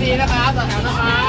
ซีนะครับต่อแถวนะครับ